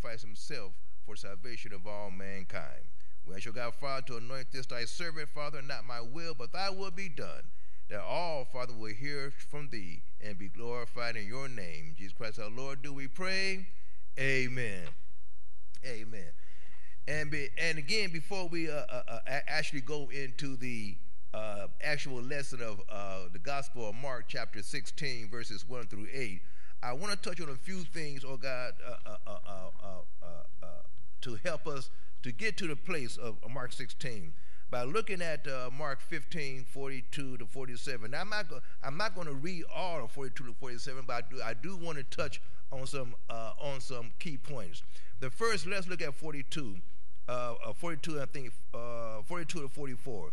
Savior sacrificed himself for salvation of all mankind. We ask, God, Father, to anoint this thy servant, Father, not my will, but thy will be done. That all, Father, will hear from thee and be glorified in your name. Jesus Christ our Lord, do we pray? Amen. Amen. And, be, and again, before we uh, uh, uh, actually go into the uh, actual lesson of uh, the Gospel of Mark, chapter 16, verses 1 through 8, I want to touch on a few things, oh God, uh, to help us to get to the place of Mark 16 by looking at uh, Mark 15, 42 to 47. Now, I'm not, go- I'm not going to read all of 42 to 47, but I do, I do want to touch on some, uh, on some key points. The first, let's look at 42. Uh, uh 42, I think, uh, 42 to 44.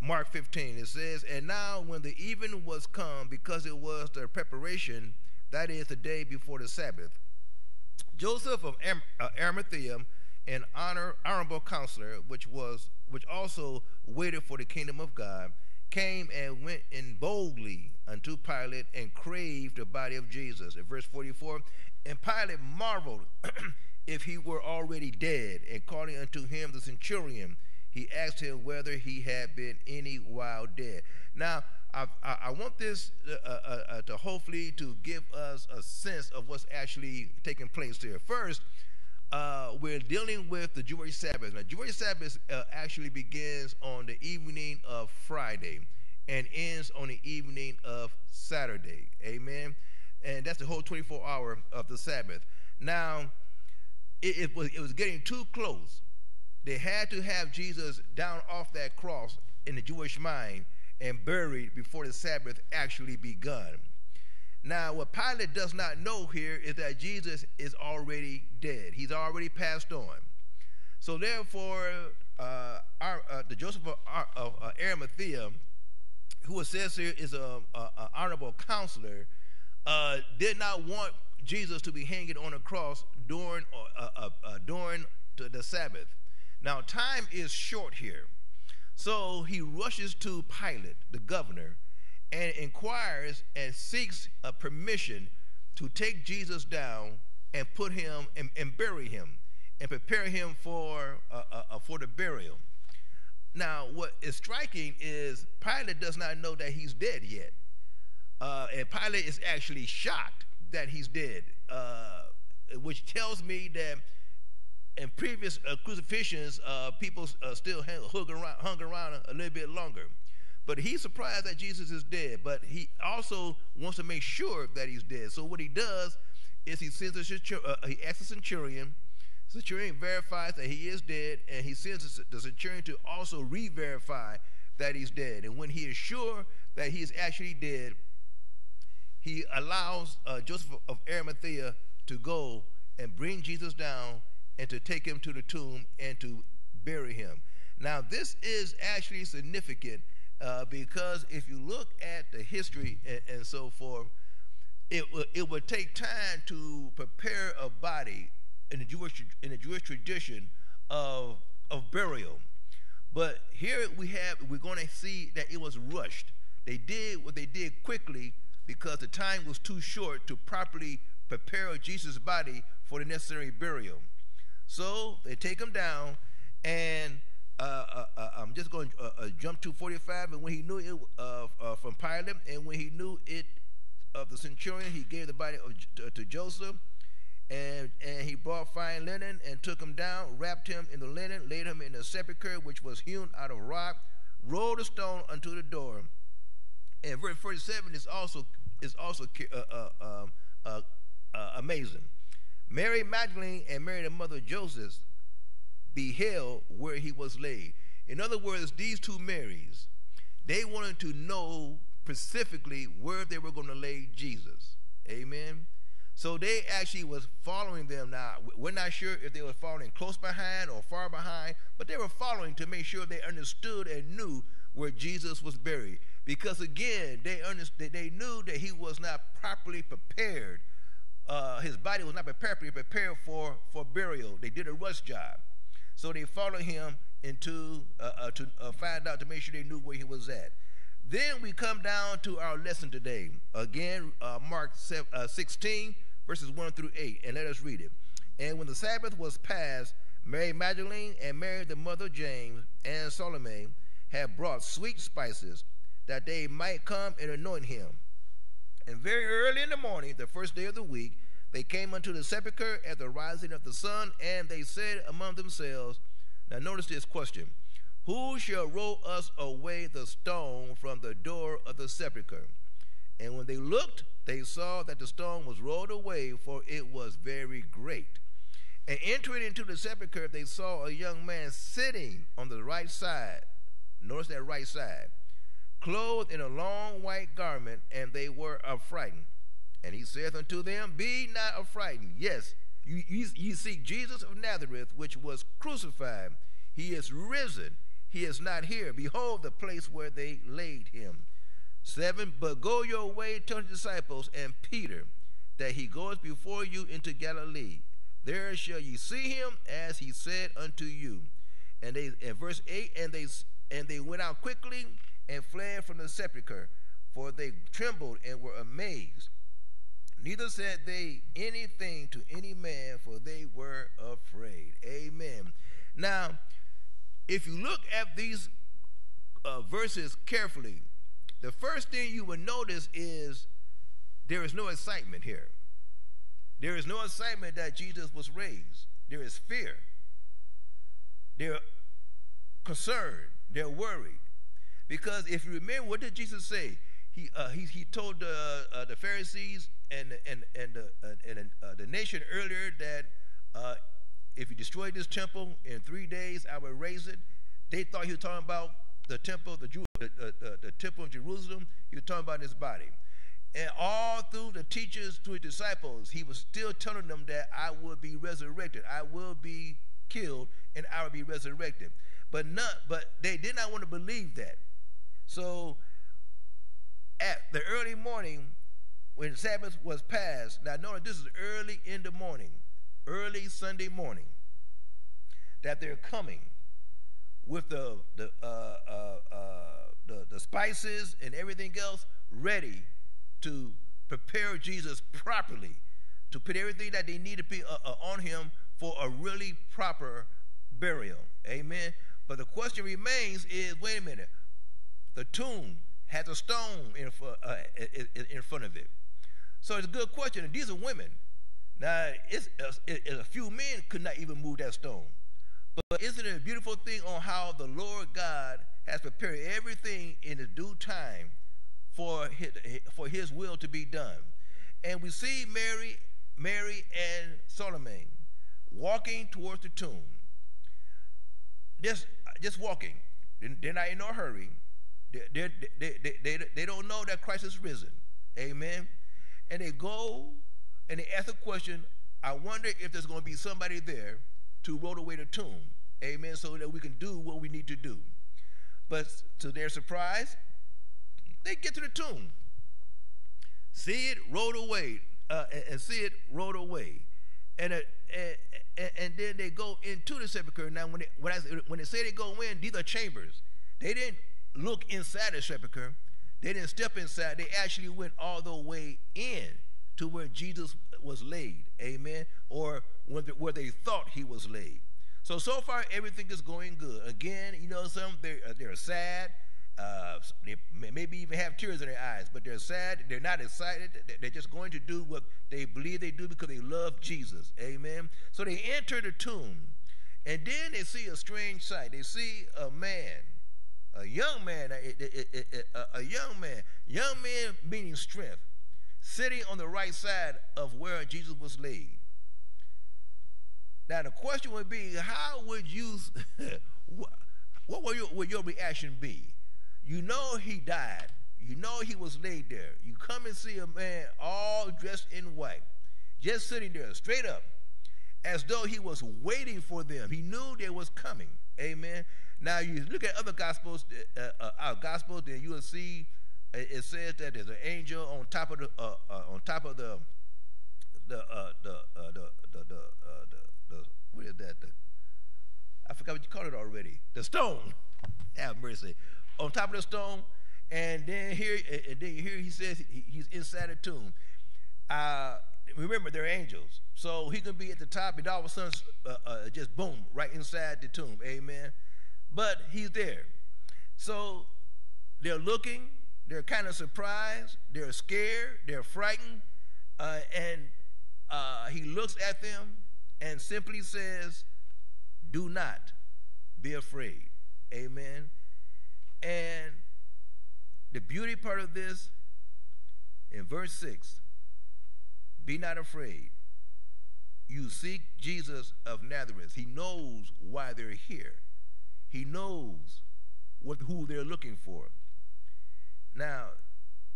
Mark 15, it says, And now when the even was come, because it was the preparation, that is the day before the Sabbath, Joseph of uh, Arimathea, an honor, honorable counselor, which was which also waited for the kingdom of God, came and went in boldly unto Pilate and craved the body of Jesus. In verse 44, and Pilate marveled if he were already dead, and calling unto him the centurion, he asked him whether he had been any while dead. Now, I, I, I want this uh, uh, uh, to hopefully to give us a sense of what's actually taking place here. First, uh, we're dealing with the Jewish Sabbath. Now, Jewish Sabbath uh, actually begins on the evening of Friday and ends on the evening of Saturday. Amen. And that's the whole 24 hour of the Sabbath. Now, it, it, was, it was getting too close. They had to have Jesus down off that cross in the Jewish mind and buried before the Sabbath actually begun. Now, what Pilate does not know here is that Jesus is already dead. He's already passed on. So, therefore, uh, our, uh, the Joseph of, uh, Arimathea, who it says here is an honorable counselor, uh, did not want Jesus to be hanging on a cross during, uh, uh, during the Sabbath. Now, time is short here. So he rushes to Pilate, the governor, and inquires and seeks a permission to take Jesus down and put him and, and bury him and prepare him for, uh, uh, uh, for the burial. Now, what is striking is Pilate does not know that he's dead yet. Uh, and Pilate is actually shocked that he's dead, uh, which tells me that in previous uh, crucifixions, people still hung around, hung around a, a little bit longer. But he's surprised that Jesus is dead, but he also wants to make sure that he's dead. So what he does is he sends a uh, he asks the centurion. The centurion verifies that he is dead, and he sends the centurion to also re-verify that he's dead. And when he is sure that he is actually dead, he allows uh, Joseph of Arimathea to go and bring Jesus down and to take him to the tomb and to bury him. Now, this is actually significant uh, because if you look at the history and, and so forth, it, it would take time to prepare a body in the Jewish in the Jewish tradition of of burial. But here we have we're going to see that it was rushed. They did what they did quickly because the time was too short to properly prepare Jesus' body for the necessary burial. So they take him down and uh, uh, uh, I'm just going to jump to 45. And when he knew it from Pilate, and when he knew it of the centurion, he gave the body of, to, to Joseph. And, and he brought fine linen and took him down, wrapped him in the linen, laid him in a sepulchre which was hewn out of rock, rolled a stone unto the door. And verse 47 is also is also uh, uh, um, uh, amazing. Mary Magdalene and Mary, the mother of Joseph, beheld where he was laid. In other words, these two Marys, they wanted to know specifically where they were going to lay Jesus. Amen. So they actually was following them. Now we're not sure if they were following close behind or far behind, but they were following to make sure they understood and knew where Jesus was buried. Because again, they understood, they knew that he was not properly prepared. Uh, his body was not prepared, prepared for for burial. They did a rush job, so they followed him into uh, uh, to uh, find out to make sure they knew where he was at. Then we come down to our lesson today. Again, uh, Mark uh, 16, verses 1 through 8, and let us read it. And when the Sabbath was past, Mary Magdalene and Mary, the mother of James, and Salome had brought sweet spices that they might come and anoint him. And very early in the morning, the first day of the week, they came unto the sepulchre at the rising of the sun, and they said among themselves, Now notice this question Who shall roll us away the stone from the door of the sepulchre? And when they looked, they saw that the stone was rolled away, for it was very great. And entering into the sepulchre, they saw a young man sitting on the right side. Notice that right side clothed in a long white garment, and they were affrighted. And he saith unto them, Be not affrighted. Yes, you, you, you seek Jesus of Nazareth, which was crucified. He is risen. He is not here. Behold the place where they laid him. Seven, but go your way to the disciples and Peter, that he goes before you into Galilee. There shall ye see him as he said unto you. And they in verse 8, and they and they went out quickly and fled from the sepulchre, for they trembled and were amazed. Neither said they anything to any man, for they were afraid. Amen. Now, if you look at these uh, verses carefully, the first thing you will notice is there is no excitement here. There is no excitement that Jesus was raised. There is fear. They're concerned. They're worried. Because if you remember, what did Jesus say? He, uh, he, he told the, uh, the Pharisees and, and, and, the, uh, and uh, the nation earlier that uh, if you destroy this temple in three days, I will raise it. They thought he was talking about the temple, the, Jew, the, temple of Jerusalem. He was talking about his body. And all through the teachers to his disciples, he was still telling them that I will be resurrected. I will be killed and I will be resurrected. But not, but they did not want to believe that. So at the early morning, when Sabbath was passed, now notice this is early in the morning, early Sunday morning, that they're coming with the the uh, uh, uh, the, the spices and everything else ready to prepare Jesus properly, to put everything that they need to be uh, uh, on him for a really proper burial. Amen. But the question remains: Is wait a minute the tomb has a stone in, uh, in front of it. So it's a good question. And these are women. Now, it's, it's, a few men could not even move that stone. But isn't it a beautiful thing on how the Lord God has prepared everything in the due time for his, for his will to be done? And we see Mary, Mary and Solomon walking towards the tomb. Just, just walking. They're not in no hurry. They, they, they, they, don't know that Christ is risen. Amen. And they go and they ask a question. I wonder if there's going to be somebody there to roll away the tomb. Amen. So that we can do what we need to do. But to their surprise, they get to the tomb, see it rolled away, uh, and, see it rolled away. And, uh, and, and, then they go into the sepulchre. Now, when when, I, when they say they go in, these are chambers. They didn't look inside the sepulchre. They didn't step inside. They actually went all the way in to where Jesus was laid. Amen. Or where they thought he was laid. So, so far, everything is going good. Again, you know, some they're, uh, they're sad. Uh, they maybe even have tears in their eyes, but they're sad. They're not excited. They're just going to do what they believe they do because they love Jesus. Amen. So they enter the tomb, and then they see a strange sight. They see a man a young man, a, a, a, young man, young man meaning strength, sitting on the right side of where Jesus was laid. Now the question would be, how would you, what would your, would your reaction be? You know he died. You know he was laid there. You come and see a man all dressed in white, just sitting there straight up, as though he was waiting for them. He knew they was coming. Amen. Now you look at other gospels, uh, uh, our gospels, then you will see it says that there's an angel on top of the uh, uh, on top of the the uh, the, uh, the the the the what is that? The, I forgot what you called it already. The stone. Have mercy. On top of the stone, and then here, and then here he says he's inside the tomb. Uh, remember, they're angels, so he can be at the top, and all of a sudden, uh, uh, just boom, right inside the tomb. Amen. But he's there. So they're looking, they're kind of surprised, they're scared, they're frightened, uh, and uh, he looks at them and simply says, Do not be afraid. Amen. And the beauty part of this, in verse 6, be not afraid. You seek Jesus of Nazareth. He knows why they're here. He knows what, who they're looking for. Now,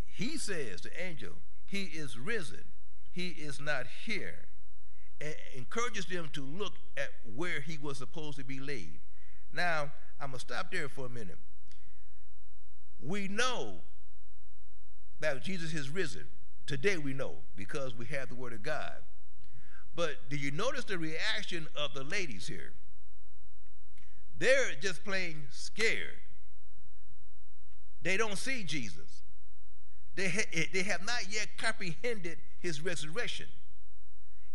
he says, the angel, he is risen. He is not here. And encourages them to look at where he was supposed to be laid. Now, I'm going to stop there for a minute. We know that Jesus is risen. Today we know because we have the Word of God. But do you notice the reaction of the ladies here? They're just plain scared. They don't see Jesus. They, ha- eh, they have not yet comprehended his resurrection.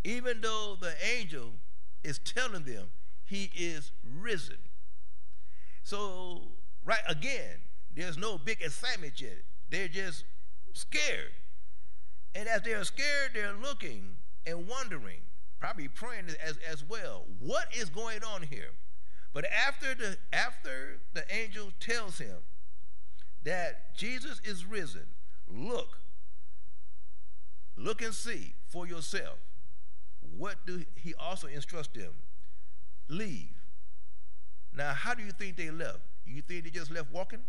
Even though the angel is telling them he is risen. So, right again, there's no big excitement yet. They're just scared. And as they're scared, they're looking and wondering, probably praying as, as well, what is going on here? But after the after the angel tells him that Jesus is risen, look, look and see for yourself. What do he also instructs them? Leave. Now, how do you think they left? You think they just left walking?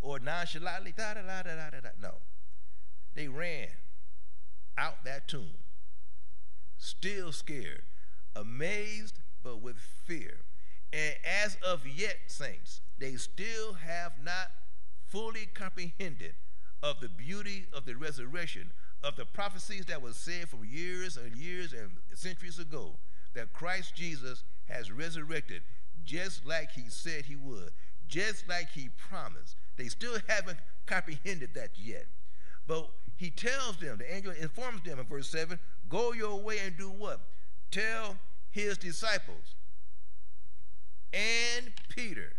Or nonchalantly, da da da da da da. No. They ran out that tomb, still scared, amazed but with fear. And as of yet, saints, they still have not fully comprehended of the beauty of the resurrection, of the prophecies that were said from years and years and centuries ago, that Christ Jesus has resurrected just like he said he would, just like he promised. They still haven't comprehended that yet. But he tells them, the angel informs them in verse 7 go your way and do what? Tell his disciples and Peter.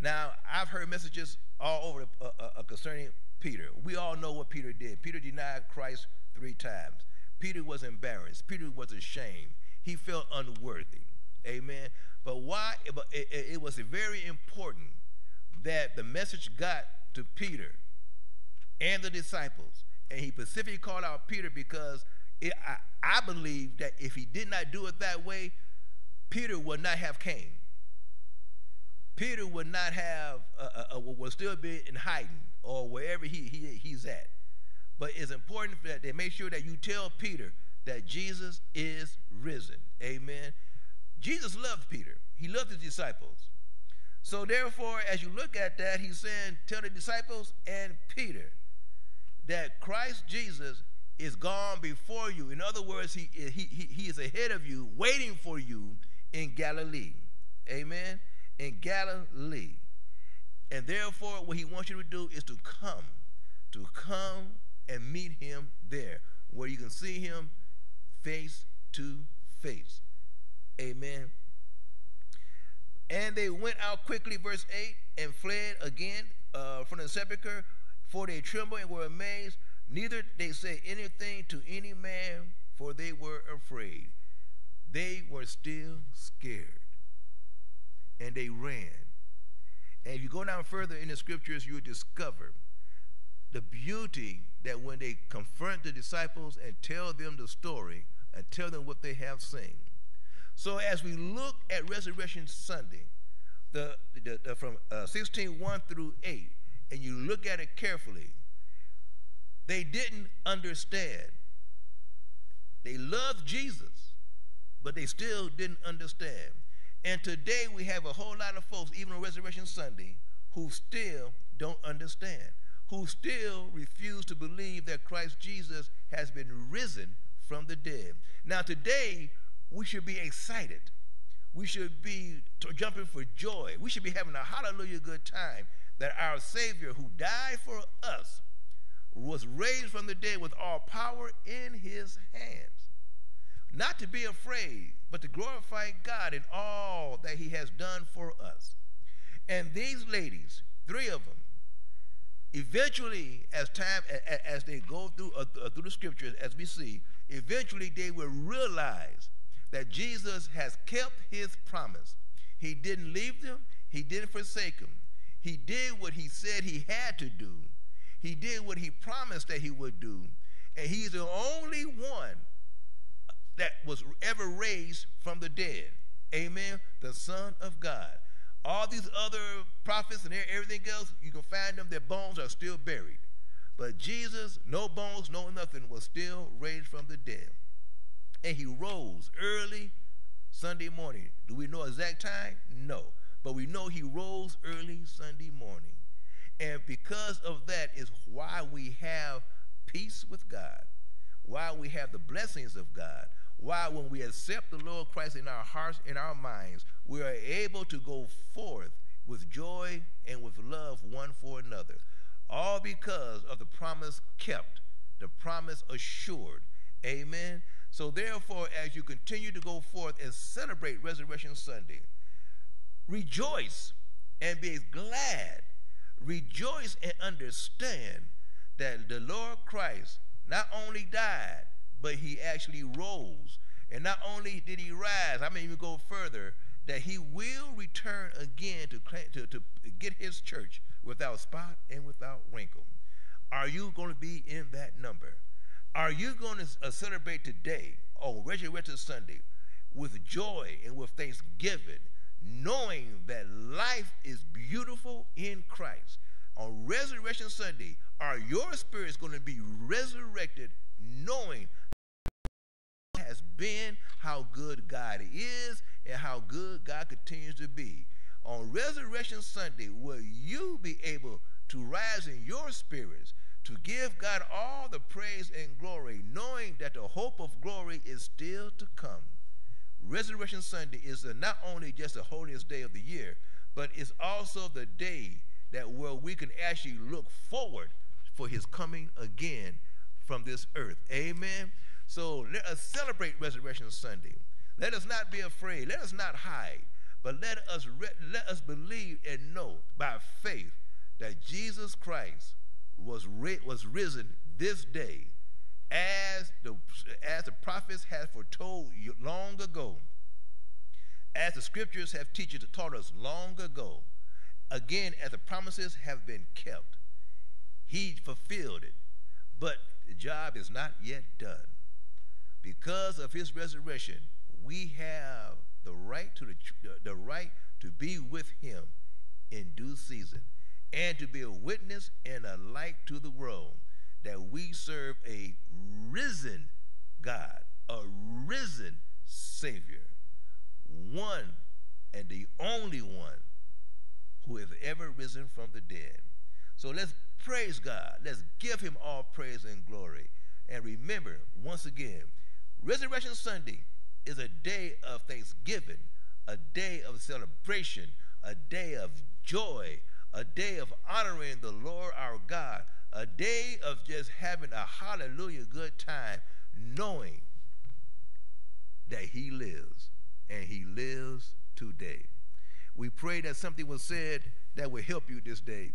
Now, I've heard messages all over uh, uh, uh, concerning Peter. We all know what Peter did. Peter denied Christ three times. Peter was embarrassed. Peter was ashamed. He felt unworthy. Amen. But why? But it, it, it was very important that the message got to Peter and the disciples. And he specifically called out Peter because it, I, I believe that if he did not do it that way, Peter would not have came. Peter would not have, uh, uh, uh would still be in hiding or wherever he, he, he's at. But it's important that they make sure that you tell Peter that Jesus is risen. Amen. Jesus loved Peter. He loved his disciples. So therefore, as you look at that, he's saying, tell the disciples and Peter that Christ Jesus is gone before you. In other words, he, he, he, is ahead of you, waiting for you in Galilee. Amen? In Galilee. And therefore, what he wants you to do is to come, to come and meet him there, where you can see him face to face. Amen. And they went out quickly, verse 8, and fled again uh, from the sepulchre, for they trembled and were amazed. Neither they say anything to any man, for they were afraid. They were still scared. And they ran. And if you go down further in the scriptures, you discover the beauty that when they confront the disciples and tell them the story and tell them what they have seen. So as we look at Resurrection Sunday, the, the, the from uh, 16 1 through 8, and you look at it carefully, they didn't understand. They loved Jesus, but they still didn't understand. And today we have a whole lot of folks, even on Resurrection Sunday, who still don't understand, who still refuse to believe that Christ Jesus has been risen from the dead. Now, today, we should be excited. We should be jumping for joy. We should be having a hallelujah good time that our Savior, who died for us, was raised from the dead with all power in his hands. Not to be afraid, but to glorify God in all that he has done for us. And these ladies, three of them, eventually, as time as they go through uh, through the scriptures, as we see, eventually they will realize that Jesus has kept his promise. He didn't leave them. He didn't forsake them. He did what he said he had to do. He did what he promised that he would do. And he's the only one that was ever raised from the dead. Amen. The Son of God. All these other prophets and everything else, you can find them, their bones are still buried. But Jesus, no bones, no nothing, was still raised from the dead. And he rose early Sunday morning. Do we know exact time? No. But we know he rose early Sunday morning. And because of that is why we have peace with God, why we have the blessings of God, why when we accept the Lord Christ in our hearts, in our minds, we are able to go forth with joy and with love one for another. All because of the promise kept, the promise assured. Amen. So therefore, as you continue to go forth and celebrate Resurrection Sunday, rejoice and be glad rejoice and understand that the Lord Christ not only died, but he actually rose. And not only did he rise, I may even go further, that he will return again to, to, to get his church without spot and without wrinkle. Are you going to be in that number? Are you going to uh, celebrate today on Resurrection Sunday with joy and with thanksgiving knowing that life is beautiful in Christ. On Resurrection Sunday, are your spirits going to be resurrected knowing has been how good God is and how good God continues to be? On Resurrection Sunday, will you be able to rise in your spirits to give God all the praise and glory, knowing that the hope of glory is still to come? Resurrection Sunday is not only just the holiest day of the year, but it's also the day that where we can actually look forward for his coming again from this earth. Amen. So let us celebrate Resurrection Sunday. Let us not be afraid. Let us not hide, but let us let us believe and know by faith that Jesus Christ was was risen this day as the, as the prophets have foretold long ago, as the scriptures have taught us long ago, again, as the promises have been kept, he fulfilled it. But the job is not yet done. Because of his resurrection, we have the right to the, the right to be with him in due season and to be a witness and a light to the world that we serve a risen God, a risen Savior, one and the only one who has ever risen from the dead. So let's praise God. Let's give him all praise and glory. And remember, once again, Resurrection Sunday is a day of thanksgiving, a day of celebration, a day of joy, a day of honoring the Lord our God, a day of just having a hallelujah good time, knowing that He lives and He lives today. We pray that something was said that will help you this day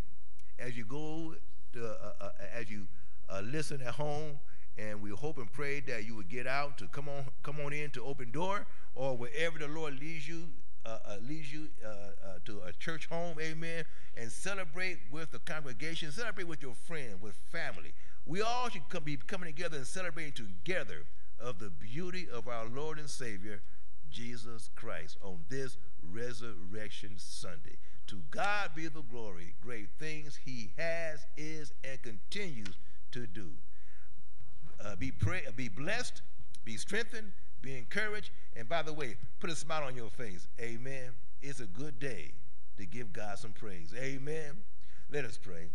as you go to, uh, uh, as you uh, listen at home. And we hope and pray that you would get out to come on, come on in to open door, or wherever the Lord leads you uh, uh, leads you uh, uh, to a church home, amen, and celebrate with the congregation, celebrate with your friend, with family. We all should come, be coming together and celebrating together of the beauty of our Lord and Savior, Jesus Christ, on this Resurrection Sunday. To God be the glory, great things He has, is, and continues to do. Uh, be, pray, be blessed, be strengthened, be encouraged, and by the way, put a smile on your face. Amen. It's a good day to give God some praise. Amen. Let us pray.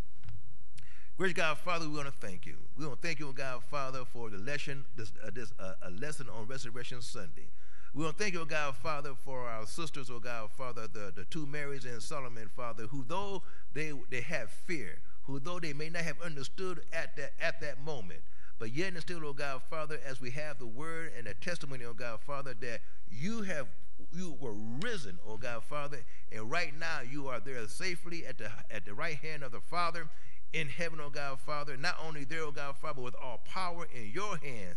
Gracious God, Father, we want to thank you. We want to thank you, God, Father, for the lesson, this, uh, this uh, a lesson on Resurrection Sunday. We want to thank you, God, Father, for our sisters, oh God, Father, the, the two Marys and Solomon, Father, who though they they have fear, who though they may not have understood at that at that moment, but yet and still, oh God, Father, as we have the word and the testimony, oh God, Father, that you have you were risen, oh God, Father, and right now you are there safely at the at the right hand of the Father in heaven, oh God, Father. Not only there, oh God, Father, but with all power in your hand,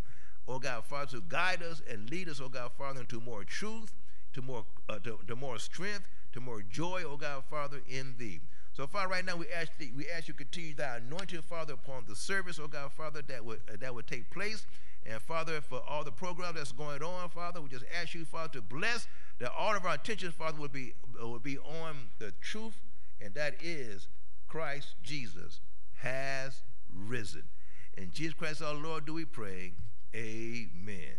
oh God, Father, to guide us and lead us, oh God, Father, into more truth, to more uh, to, to more strength, to more joy, oh God, Father, in thee. So, Father, right now we ask thee, we ask you continue thy anointing, Father, upon the service, oh God, Father, that would uh, that would take place. And Father, for all the program that's going on, Father, we just ask you, Father, to bless that all of our attention, Father, would be would be on the truth, and that is Christ Jesus has risen. In Jesus Christ our Lord do we pray. Amen.